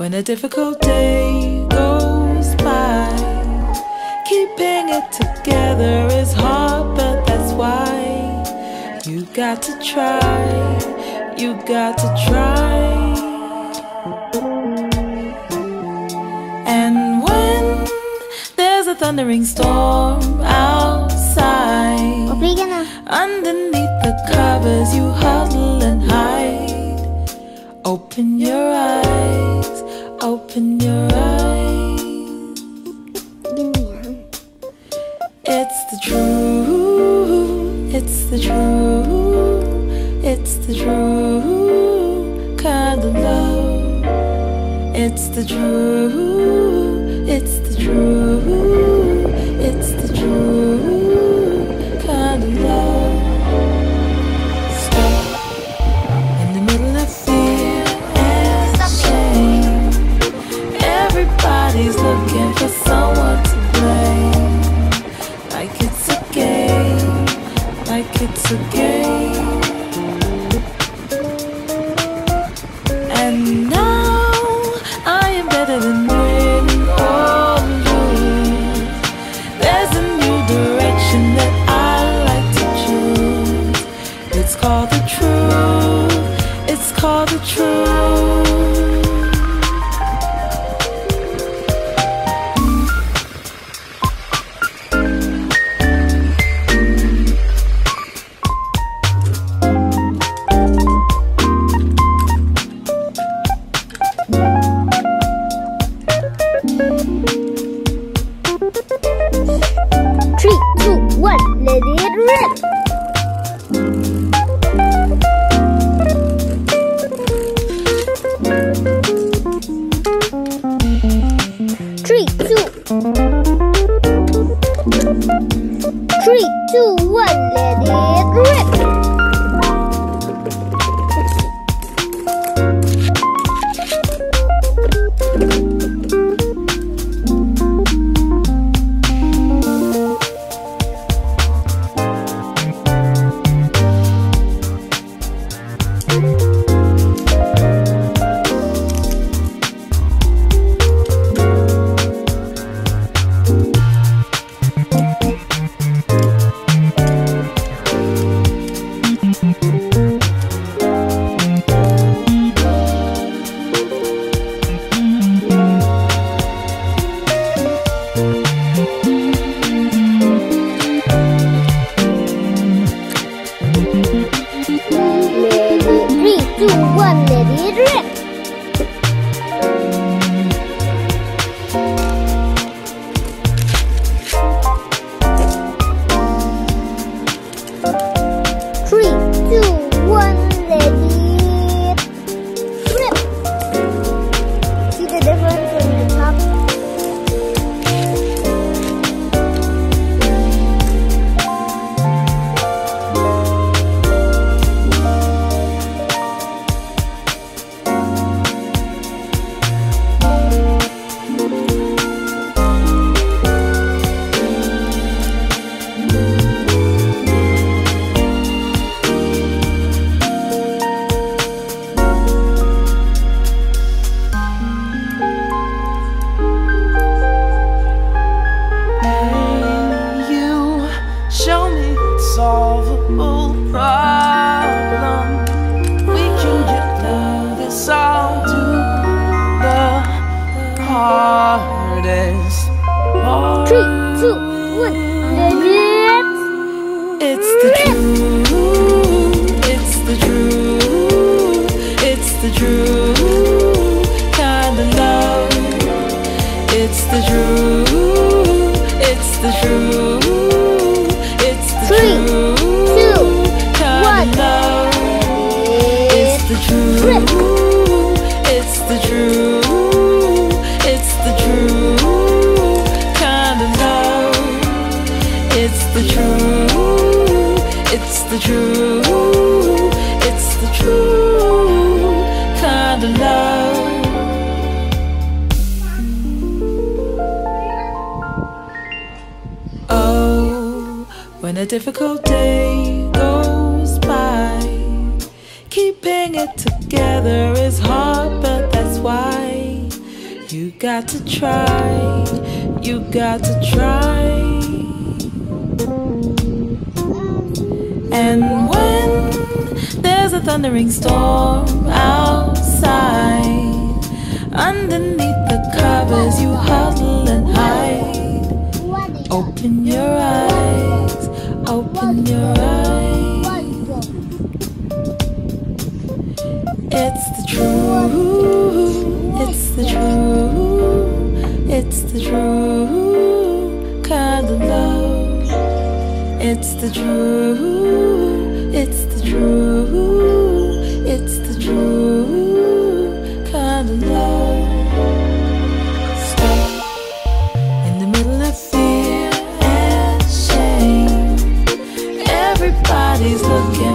when a difficult day goes by. Keeping it together is hard, but that's why you got to try. You got to try. And when there's a thundering storm outside, underneath the covers, you huddle and hide. Open your eyes, open your eyes. It's the truth, it's the truth, it's the true kind of love. It's the truth, it's the truth, it's the true It's called the truth. pedir 助问。It's the true kind of love. Oh, when a difficult day goes by, keeping it together is hard, but that's why You got to try, you got to try. And when there's a thundering storm outside, underneath the covers you huddle and hide. Open your eyes, open your eyes. It's the truth, it's the truth, it's the true It's the truth, it's the truth, it's the true kind of love. Stuck in the middle of fear and shame. Everybody's looking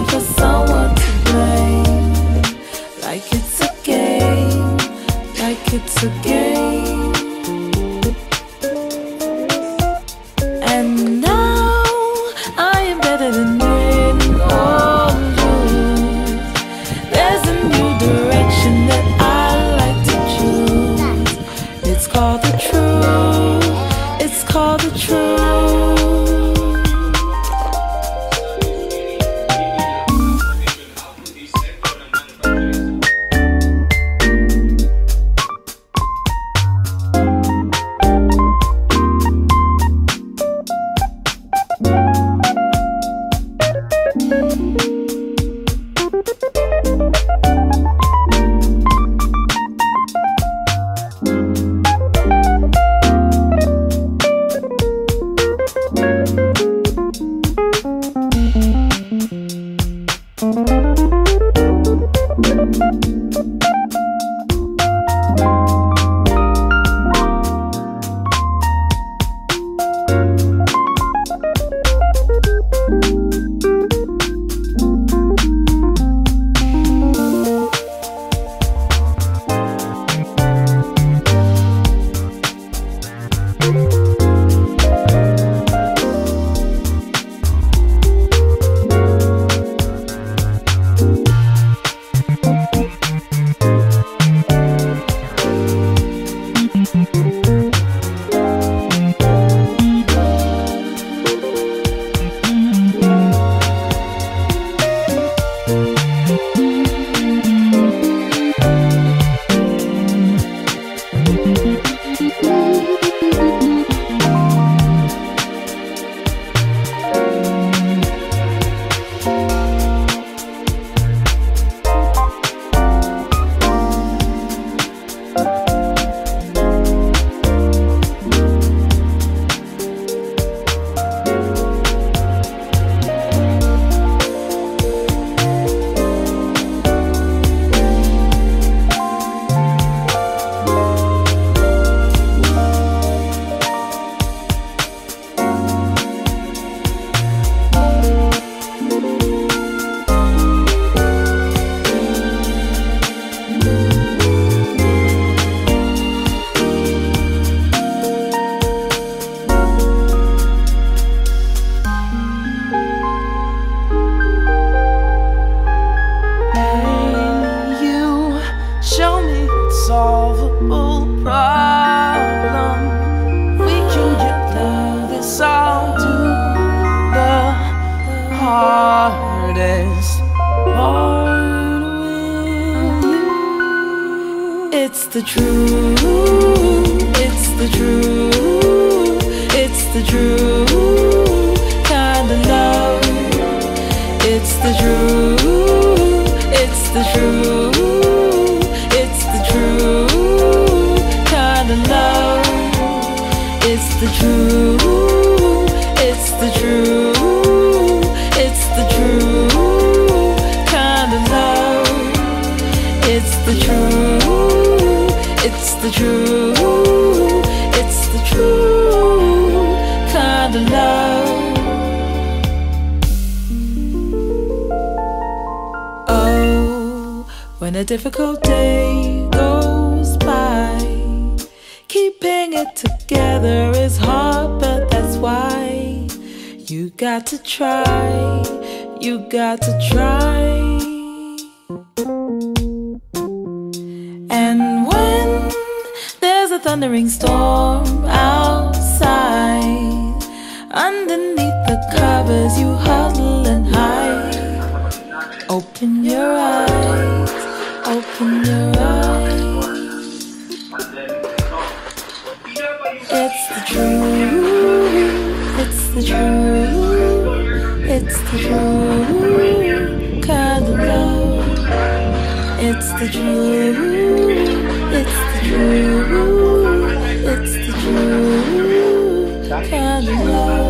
you the truth. It's the truth. It's the true kind of love. It's the truth. The truth. It's the true kind of love. Oh, when a difficult day goes by, keeping it together is hard, but that's why you got to try. You got to try. Thundering storm outside. Underneath the covers, you huddle and hide. Open your eyes, open your eyes. It's the truth, it's the truth, it's the truth kind of love. It's the truth, it's the truth, it's the